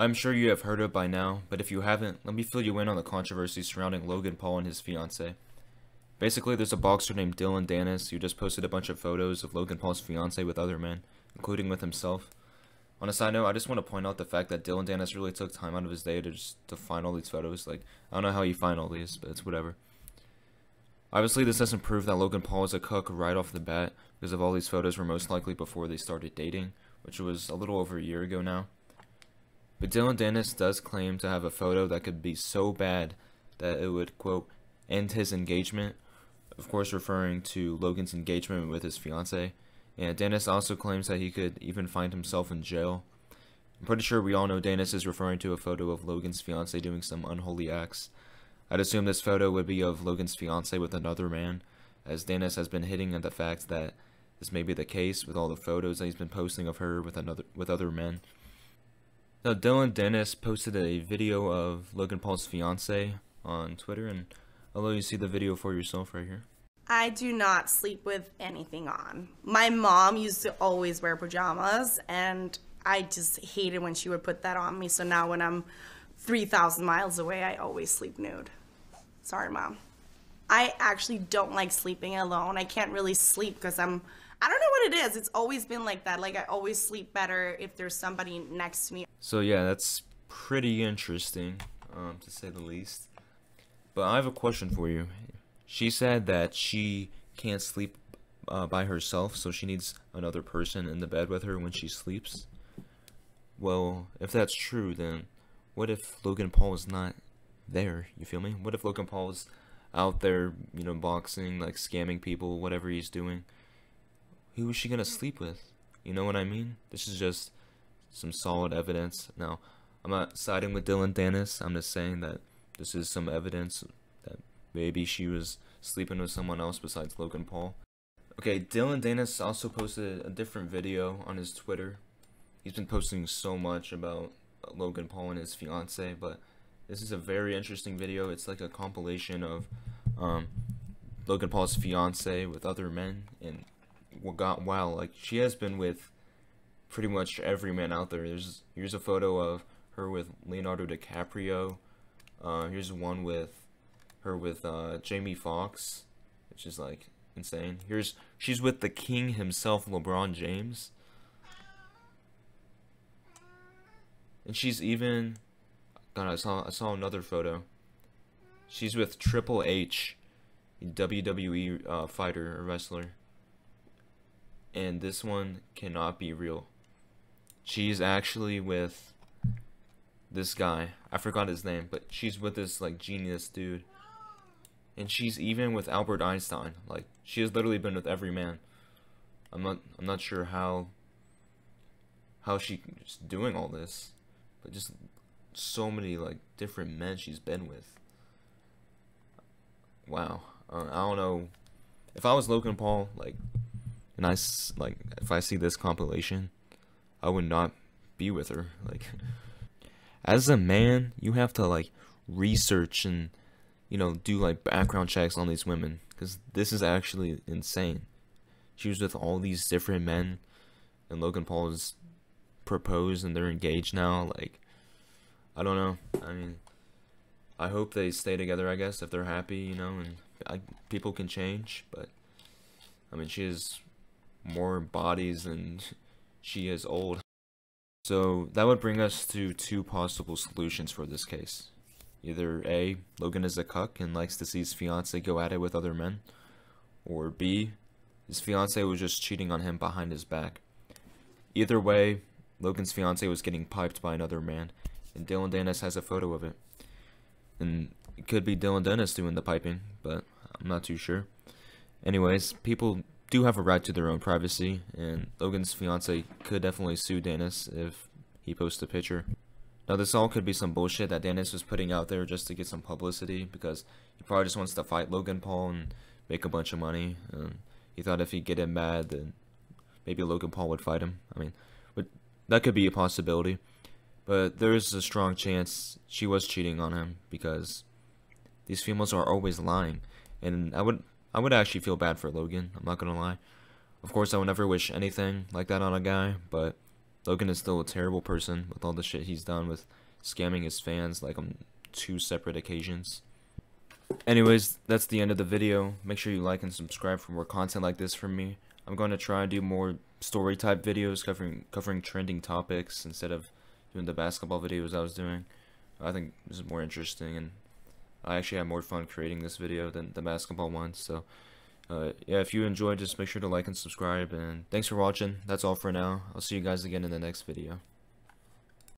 I'm sure you have heard of by now, but if you haven't, let me fill you in on the controversy surrounding Logan Paul and his fiance. Basically, there's a boxer named Dillon Danis who just posted a bunch of photos of Logan Paul's fiance with other men, including with himself. On a side note, I just want to point out the fact that Dillon Danis really took time out of his day to just to find all these photos. Like, I don't know how you find all these, but it's whatever. Obviously, this doesn't prove that Logan Paul is a cuck right off the bat, because of all these photos were most likely before they started dating, which was a little over a year ago now. But Dillon Danis does claim to have a photo that could be so bad that it would, quote, end his engagement, of course referring to Logan's engagement with his fiance. And Danis also claims that he could even find himself in jail. I'm pretty sure we all know Danis is referring to a photo of Logan's fiance doing some unholy acts. I'd assume this photo would be of Logan's fiance with another man, as Danis has been hitting at the fact that this may be the case with all the photos that he's been posting of her with another with other men. Now, Dillon Danis posted a video of Logan Paul's fiance on Twitter, and I'll let you see the video for yourself right here. I do not sleep with anything on. My mom used to always wear pajamas, and I just hated when she would put that on me. So now, when I'm 3,000 miles away, I always sleep nude. Sorry, mom. I actually don't like sleeping alone. I can't really sleep because I'm I don't know what it is. It's always been like that. Like I always sleep better if there's somebody next to me. So yeah, that's pretty interesting, um, to say the least. But I have a question for you. She said that she can't sleep uh, by herself, so she needs another person in the bed with her when she sleeps. Well, if that's true, then what if Logan Paul is not there? You feel me? What if Logan Paul is out there, you know, boxing, like scamming people, whatever he's doing? Who is she gonna sleep with? You know what I mean? This is just some solid evidence. Now, I'm not siding with Dillon Danis. I'm just saying that this is some evidence that maybe she was sleeping with someone else besides Logan Paul. Okay, Dillon Danis also posted a different video on his Twitter. He's been posting so much about Logan Paul and his fiance, but this is a very interesting video. It's like a compilation of um, Logan Paul's fiance with other men, and got wow, like she has been with pretty much every man out there. There's here's a photo of her with Leonardo DiCaprio. Uh, here's one with her with uh, Jamie Foxx, which is like insane. Here's she's with the king himself, LeBron James. And she's even God, I saw I saw another photo. She's with Triple H, WWE uh, fighter or wrestler and this one cannot be real. She's actually with this guy. I forgot his name, but she's with this like genius dude. And she's even with Albert Einstein. Like she has literally been with every man. I'm not I'm not sure how how she's doing all this, but just so many like different men she's been with. Wow. Uh, I don't know. If I was Logan Paul, like and I like if I see this compilation, I would not be with her. Like as a man, you have to like research and you know do like background checks on these women because this is actually insane. She was with all these different men, and Logan Paul is proposed and they're engaged now. Like I don't know. I mean, I hope they stay together. I guess if they're happy, you know, and I, people can change. But I mean, she is more bodies than she is old. So that would bring us to two possible solutions for this case. Either A, Logan is a cuck and likes to see his fiance go at it with other men, or B, his fiance was just cheating on him behind his back. Either way, Logan's fiance was getting piped by another man, and Dillon Danis has a photo of it. And it could be Dillon Danis doing the piping, but I'm not too sure. Anyways, people do have a right to their own privacy, and Logan's fiance could definitely sue Danis if he posts a picture. Now, this all could be some bullshit that Danis was putting out there just to get some publicity because he probably just wants to fight Logan Paul and make a bunch of money. And he thought if he get him mad, then maybe Logan Paul would fight him. I mean, but that could be a possibility. But there is a strong chance she was cheating on him because these females are always lying. And I would I would actually feel bad for Logan, I'm not gonna lie. Of course, I would never wish anything like that on a guy, but Logan is still a terrible person with all the shit he's done with scamming his fans like on two separate occasions. Anyways, that's the end of the video. Make sure you like and subscribe for more content like this from me. I'm going to try and do more story type videos covering covering trending topics instead of doing the basketball videos I was doing. I think this is more interesting and I actually had more fun creating this video than the basketball one. So uh, yeah, if you enjoyed, just make sure to like and subscribe. And thanks for watching. That's all for now. I'll see you guys again in the next video.